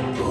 Rambo.